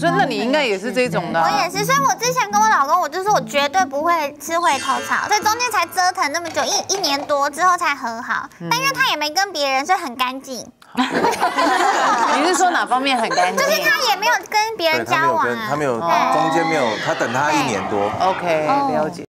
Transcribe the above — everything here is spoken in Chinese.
所以那你应该也是这种的我也是所以我之前跟我老公我就说我绝对不会吃回头草所以中间才折腾那么久一一年多之后才和好。但因为他也没跟别人所以很干净。你是说哪方面很干净？就是他也没有跟别人交往啊。他没有中间没有他等他一年多。Ok 了解。